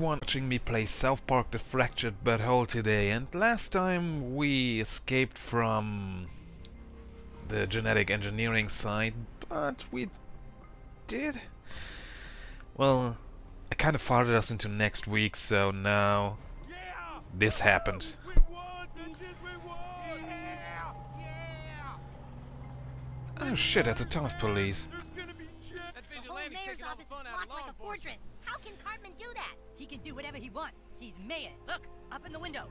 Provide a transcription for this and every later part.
watching me play South Park The Fractured Butthole today and last time we escaped from the genetic engineering side, but we did? Well, I kind of farted us into next week, so now this happened. Oh shit, that's a ton of police. The office is locked like a fortress. How can Cartman do that? He can do whatever he wants. He's mayor. Look, up in the window.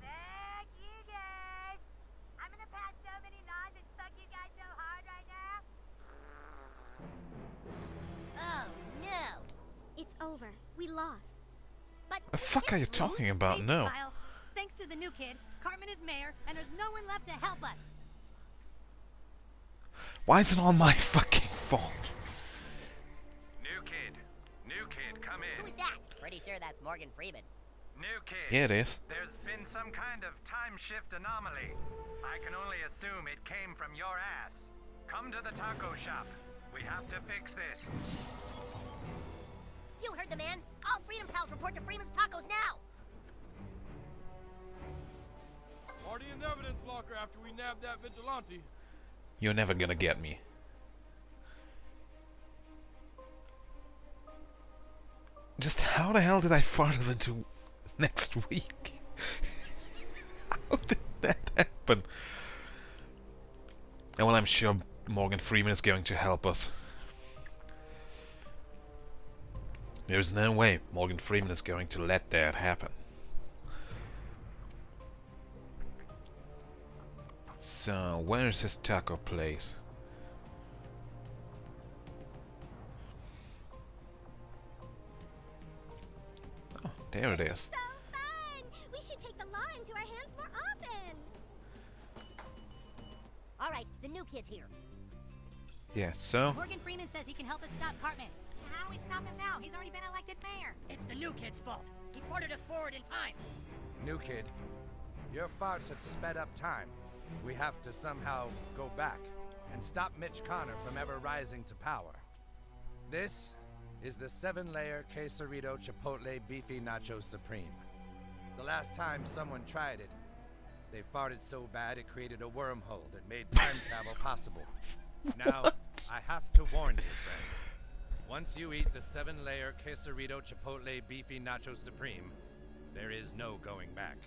Fuck you guys. I'm gonna pass so many laws and fuck you guys so hard right now. Oh no. It's over. We lost. But The fuck are you talking about? No. Smile. Thanks to the new kid, Cartman is mayor, and there's no one left to help us. Why is it all my fucking fault? Pretty sure that's Morgan Freeman. New kid. Yeah, it is. There's been some kind of time shift anomaly. I can only assume it came from your ass. Come to the taco shop. We have to fix this. You heard the man. All Freedom Pals report to Freeman's Tacos now. Party in evidence locker after we nabbed that vigilante. You're never gonna get me. Just how the hell did I fart us into next week? how did that happen? Oh, well, I'm sure Morgan Freeman is going to help us. There's no way Morgan Freeman is going to let that happen. So, where is his taco place? Hands more often. All right, the new kid's here. Yeah, so... Morgan Freeman says he can help us stop Cartman. How do we stop him now? He's already been elected mayor. It's the new kid's fault. He farted us forward in time. New kid, your farts have sped up time. We have to somehow go back and stop Mitch Connor from ever rising to power. This is the seven-layer quesarito chipotle beefy nacho supreme. The last time someone tried it, they farted so bad it created a wormhole that made time travel possible. Now, I have to warn you, friend. Once you eat the seven-layer quesarito chipotle beefy nacho supreme, there is no going back.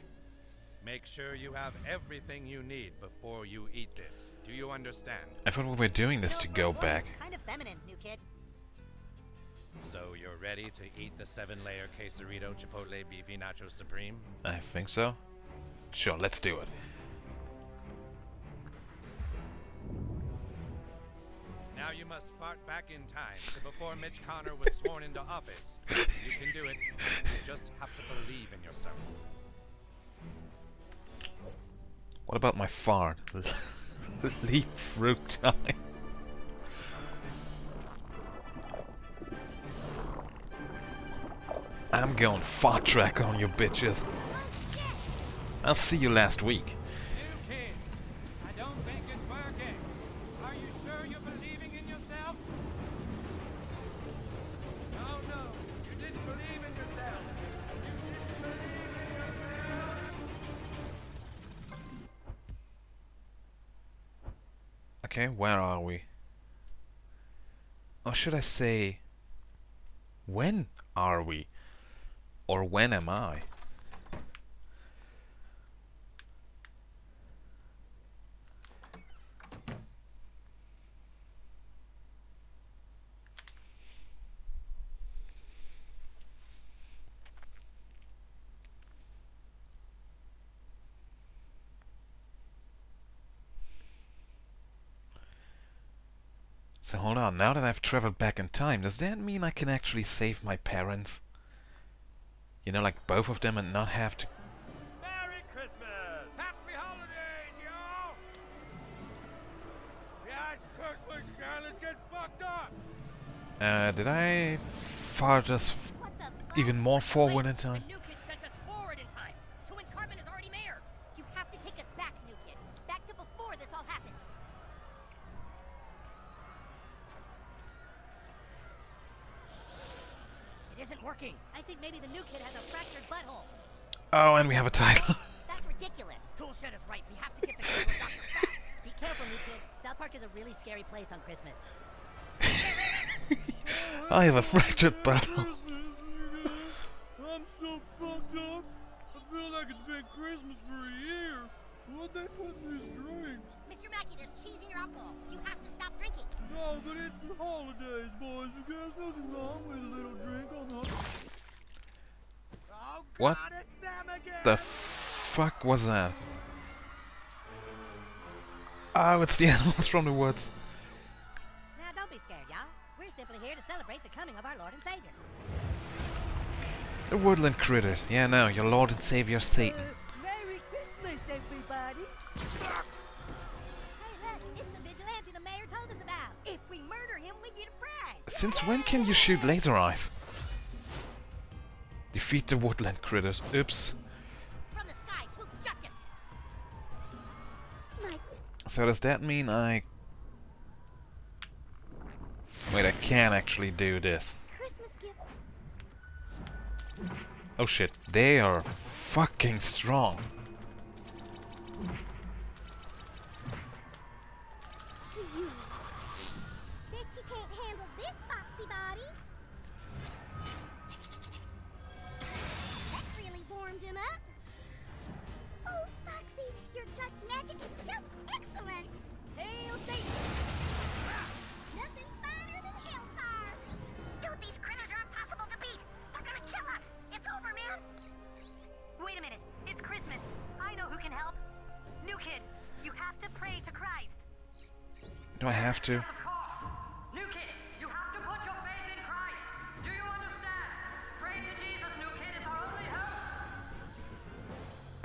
Make sure you have everything you need before you eat this. Do you understand? I thought we were doing this to go for a woman, back. Kind of feminine, new kid. So you're ready to eat the seven-layer quesarito chipotle beefy nacho supreme? I think so. Sure, let's do it. Now you must fart back in time to before Mitch Connor was sworn into office. You can do it. You just have to believe in yourself. What about my fart? Leap through time. I'm going fart track on you bitches. I'll see you last week. Okay, where are we? Or should I say, when are we? Or when am I? So hold on, now that I've traveled back in time, does that mean I can actually save my parents? You know, like both of them and not have to... Merry Christmas! Happy holidays, y'all! Yeah, it's Christmas again. Let's get fucked up. Uh, did I fart us What the fuck? even more forward Wait, in time? And we have a title. That's ridiculous. Tool said us right. We have to get the kid to Dr. Fast. Be careful, new kid. South Park is a really scary place on Christmas. I have a fractured butthole. I'm so fucked up. I feel like it's been Christmas for a year. What they put in these drinks? Mr. Mackey, there's cheese in your alcohol. You have to stop drinking. No, but it's the holidays, boys. You guys nothing wrong with a little drink on the. Oh, What God, it's them again! The fuck was that? Oh, it's the animals from the woods. Now, don't be scared, y'all. We're simply here to celebrate the coming of our Lord and Savior. The woodland critters. Yeah, no, your lord and savior Satan. Uh, Merry Christmas, everybody! Hey, look, it's the vigilante the mayor told us about. If we murder him, we get a prize. Since when can you shoot laser eyes? Defeat the woodland critters. Oops. From the sky justice. My So does that mean I... Wait, I can actually do this. Oh shit, they are fucking strong.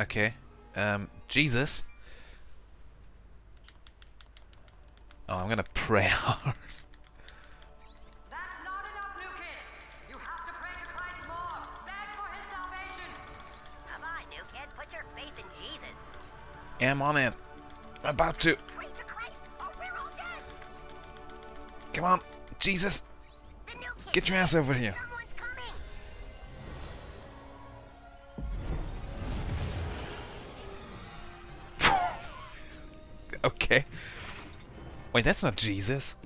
Okay. Um, Jesus. Oh, I'm gonna pray hard. That's not enough, new kid. You have to pray to Christ more. Beg for his salvation. Come on, new kid. Put your faith in Jesus. Am on it. I'm about to. Christ, or we're all dead. Come on, Jesus. The new kid. Get your ass over here. Wait, that's not Jesus.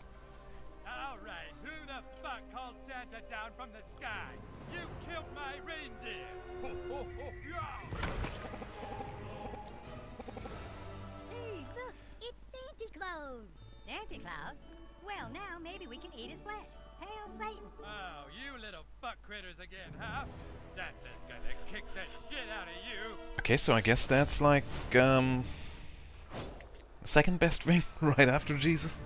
Alright, who the fuck called Santa down from the sky? You killed my reindeer! Ho, ho, ho, yeah! Hey, look! It's Santa Claus! Santa Claus? Well, now maybe we can eat his flesh. Hail Satan! Oh, you little fuck critters again, huh? Santa's gonna kick the shit out of you! Okay, so I guess that's like, um... Second best thing right after Jesus.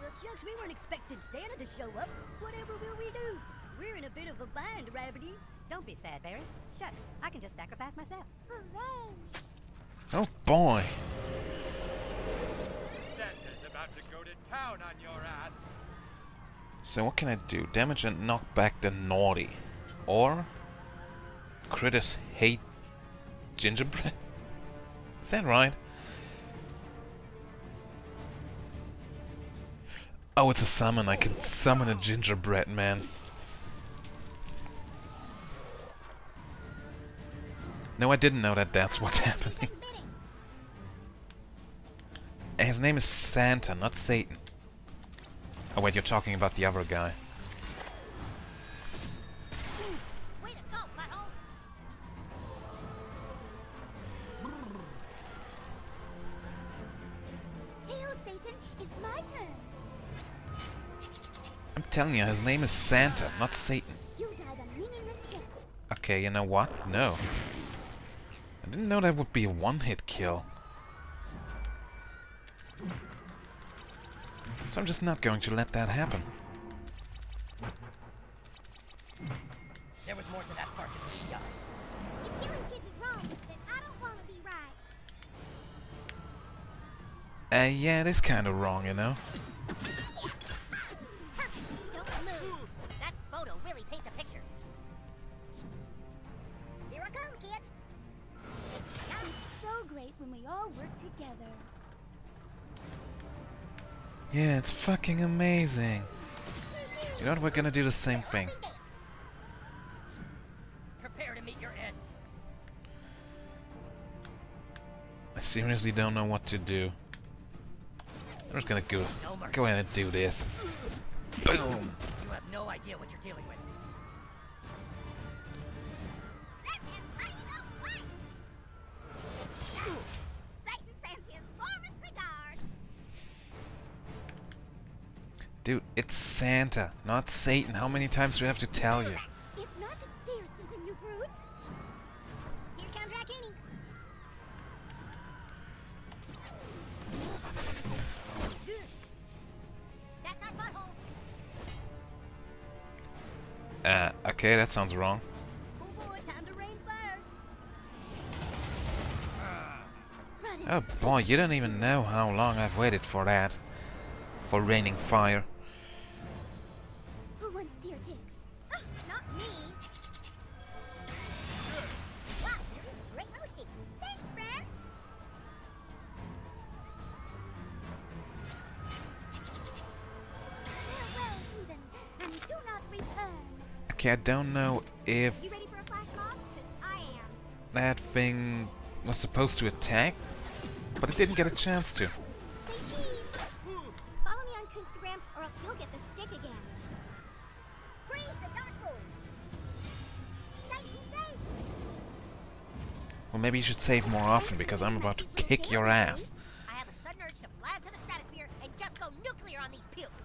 Well, shucks, we weren't expecting Santa to show up. Whatever will we do? We're in a bit of a bind, Rabbity. Don't be sad, Barry. Shucks, I can just sacrifice myself. Hooray! Oh boy. Santa's about to go to town on your ass! So what can I do? Damage and knock back the naughty. Or... Critters hate gingerbread? Is that right? Oh, it's a summon. I can summon a gingerbread man. No, I didn't know that that's what's happening. His name is Santa, not Satan. Oh wait, you're talking about the other guy. Telling you, his name is Santa, not Satan. You died a meaningless death. Okay, you know what? No. I didn't know that would be a one-hit kill. So I'm just not going to let that happen. There was more to that part than we got. If killing kids is wrong, then I don't want to be right. Uh, yeah, it is kind of wrong, you know? When we all work together. Yeah, it's fucking amazing. You know what? We're gonna do the same thing. Prepare to meet your end. I seriously don't know what to do. I'm just gonna go No go ahead and do this. Boom! You have no idea what you're dealing with. Dude, it's Santa, not Satan. How many times do I have to tell you? It's not dear Susan, you brutes. Here comes Raccoony. That's our butthole. Uh, okay, that sounds wrong. Oh boy, time to rain fire. Run. Oh boy, you don't even know how long I've waited for that. For raining fire. Okay, I don't know if You ready for a flash mob? 'Cause I am. that thing was supposed to attack, but it didn't get a chance to. Say cheese. Follow me on Instagram, or else you'll get the stick again. Freeze the dark hole. Nice and safe. Well, maybe you should save more often because I'm about to kick your ass. I have a sudden urge to fly up to the stratosphere and just go nuclear on these pukes.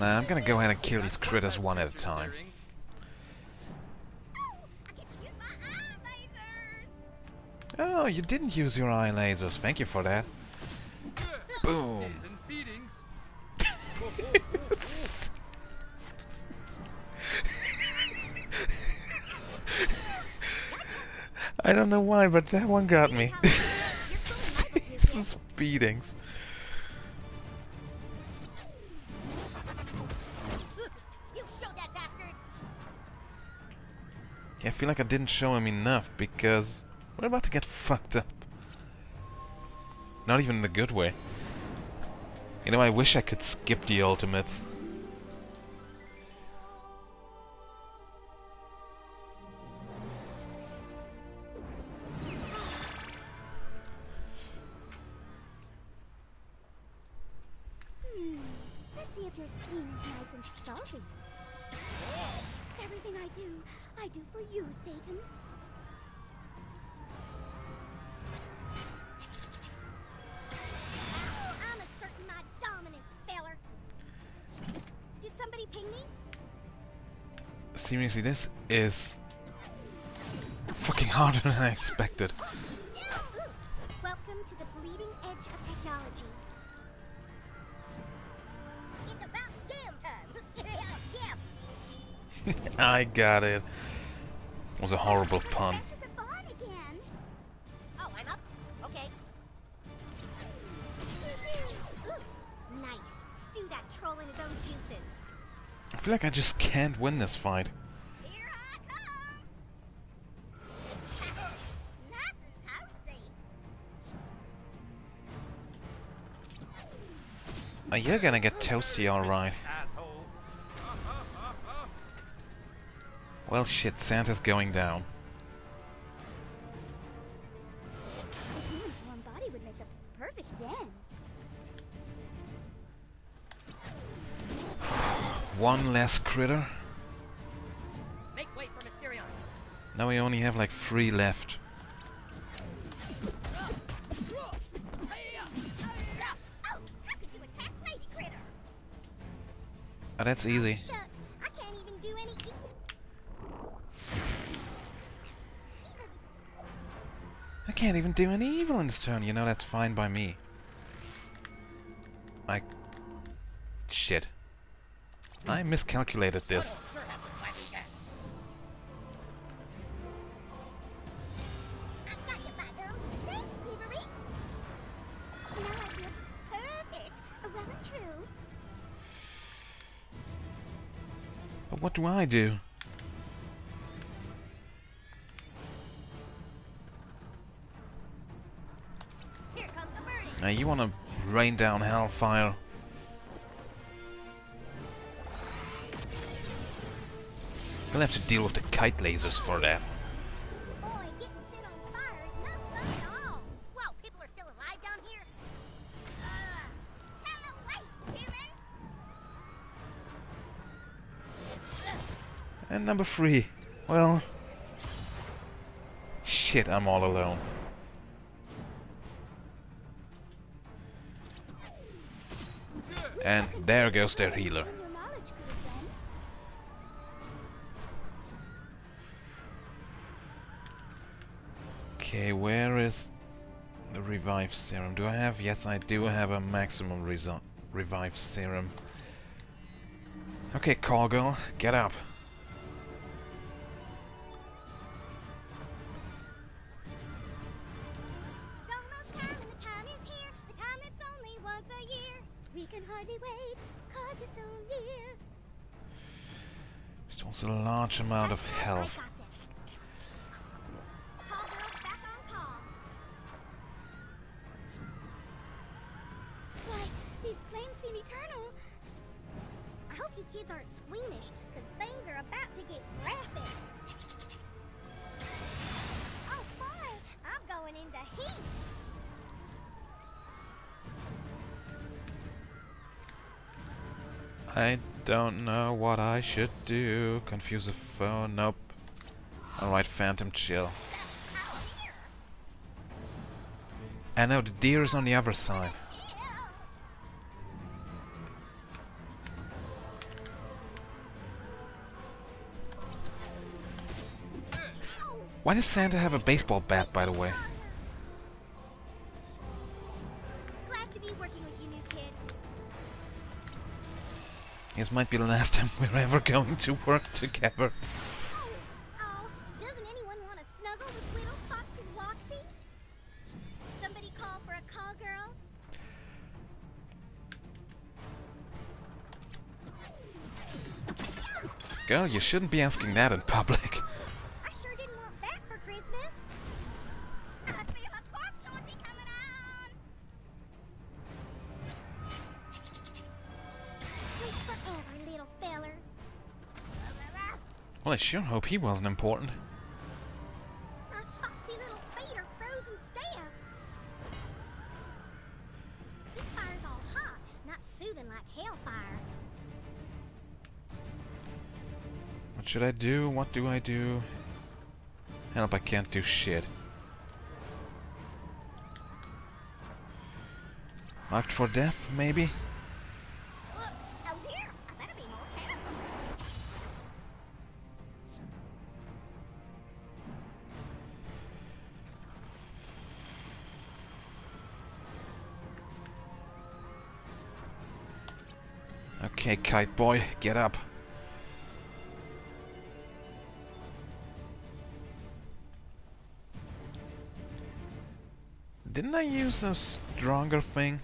Nah, I'm gonna go ahead and kill these critters one at a time. Oh, you didn't use your eye lasers. Thank you for that. Boom. I don't know why, but that one got me. Beatings. Yeah, I feel like I didn't show him enough because we're about to get fucked up. Not even in a good way. You know, I wish I could skip the ultimates. Is fucking harder than I expected. Welcome to the bleeding edge of technology. It's about damn time. I got it. It was a horrible pun. That's just a bot again. Oh, I'm up. Okay. Ooh, nice. Stew that troll in his own juices. I feel like I just can't win this fight. Uh, you're gonna get toasty alright. Well shit, Santa's going down. A human's warm body would make the perfect den. One less critter. Make way for Mysterion. Now we only have like three left. Oh, that's easy. I can't even do any. E- can't even do any evil in this turn. You know, that's fine by me. I... Shit. I miscalculated this. what do I do? Now you want to rain down hellfire. I'll have to deal with the kite lasers for that. Number three. Well... Shit, I'm all alone. And there goes their healer. Okay, where is the revive serum? Do I have? Yes, I do have a maximum reso- revive serum. Okay, girl, get up. There's a large amount of health. I got this. Call girl back on call. Why, these flames seem eternal. I hope you kids aren't squeamish, because things are about to get graphic. Oh boy, I'm going into heat. I don't know what I should do. Confuse the phone. Nope. Alright, Phantom, chill. And now the deer is on the other side. Why does Santa have a baseball bat, by the way? This might be the last time we're ever going to work together. Oh, doesn't anyone want to snuggle with little Foxy Woxy? Somebody call for a call girl? Girl, you shouldn't be asking that in public. Sure hope he wasn't important. My foxy little feet are frozen stiff. This fire's all hot, not soothing like hellfire. What should I do? What do I do? Help, I can't do shit. Marked for death, maybe? Kite boy, get up. Didn't I use a stronger thing?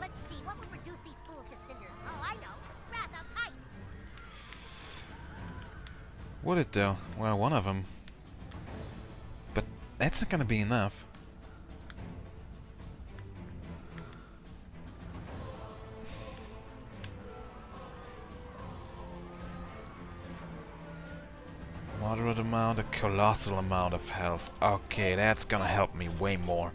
Let's see, what would reduce these fools to cinders? Oh, I know. Wrath of Kite. Would it though? Well, one of them. But that's not gonna be enough. Colossal amount of health. Okay, that's gonna help me way more.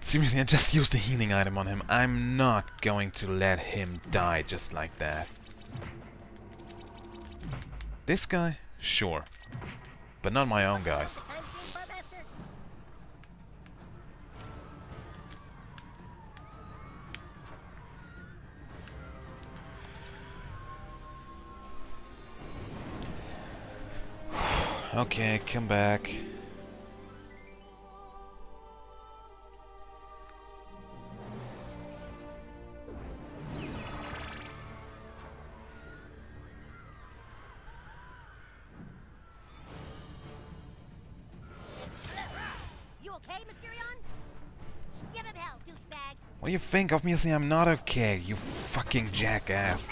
Seriously, I just used a healing item on him. I'm not going to let him die just like that. This guy? Sure. But not my own guys. Okay, come back. You okay, Mysterion? Give him hell, douchebag. What do you think? of me saying I'm not okay, you fucking jackass.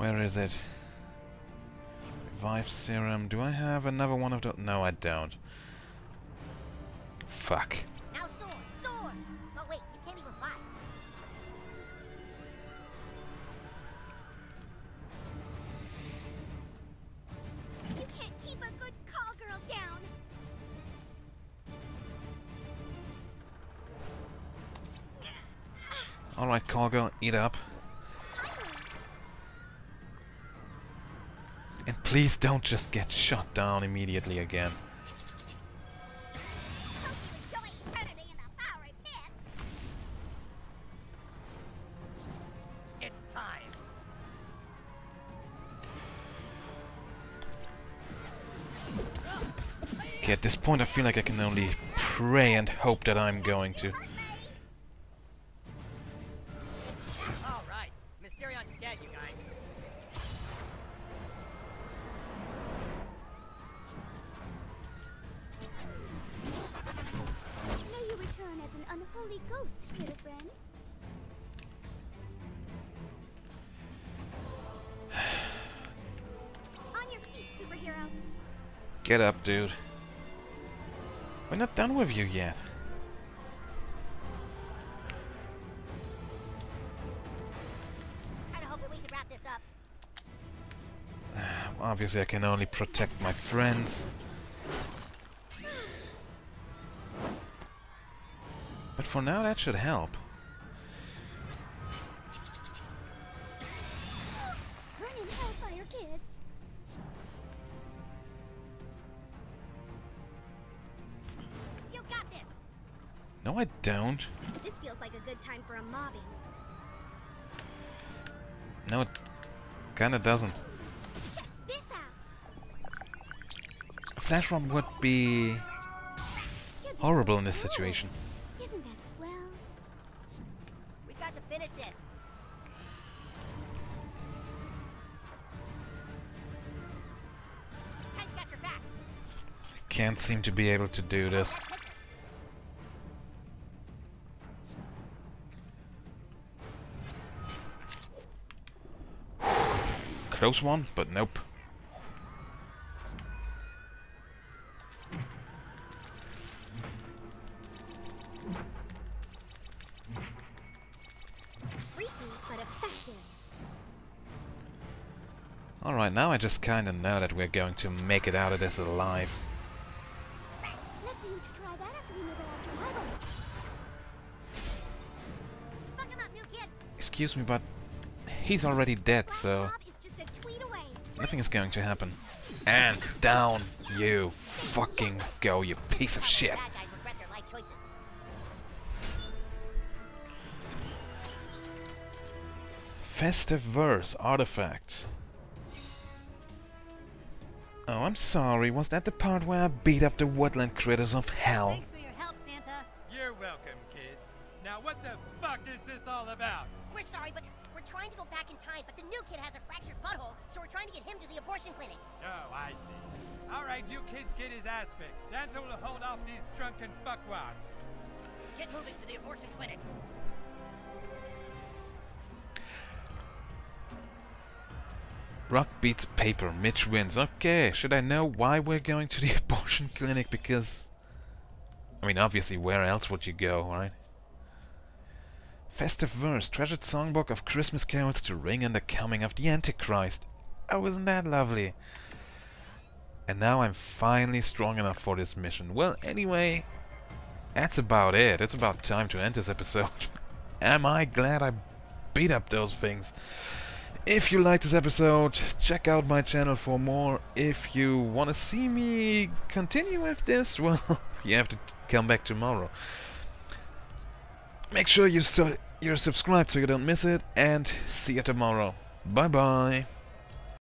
Where is it? Revive serum. Do I have another one of those? No, I don't. Fuck. Now sword, sword! Oh wait, you can't even fight. You can't keep a good call girl down. Alright, Cargo, eat up. Please don't just get shot down immediately again. Hope you enjoy eternity in the Bowery pits. It's time. Okay, at this point I feel like I can only pray and hope that I'm going to. You yet. Kinda hoping we could wrap this up. Obviously I can only protect my friends. But for now that should help. Don't. This feels like a good time for a mobbing. No it kinda doesn't. Check this out. A flash bomb would be horrible in this situation. Isn't that swell? We got to finish this. Kite's got your back. Can't seem to be able to do this. Close one, but nope. Alright, now I just kinda know that we're going to make it out of this alive. Excuse me, but he's already dead, so nothing is going to happen. And down you fucking go, you piece of shit. Bad guys regret their life choices. Festive verse artifact. Oh, I'm sorry. Was that the part where I beat up the woodland critters of hell? Thanks for your help, Santa. You're welcome, kids. Now what the fuck is this all about? We're sorry, but we're trying to go back in time, but the new kid has a fractured butthole, so we're trying to get him to the abortion clinic. Oh, I see. All right, you kids get his ass fixed. Santa will hold off these drunken fuckwads. Get moving to the abortion clinic. Rock beats paper. Mitch wins. Okay, should I know why we're going to the abortion clinic? Because... I mean, obviously, where else would you go, right? Festive verse. Treasured songbook of Christmas carols to ring in the coming of the Antichrist. Oh, isn't that lovely? And now I'm finally strong enough for this mission. Well, anyway, that's about it. It's about time to end this episode. Am I glad I beat up those things? If you liked this episode, check out my channel for more. If you want to see me continue with this, well, you have to come back tomorrow. Make sure you su you're subscribed so you don't miss it, and see you tomorrow. Bye bye.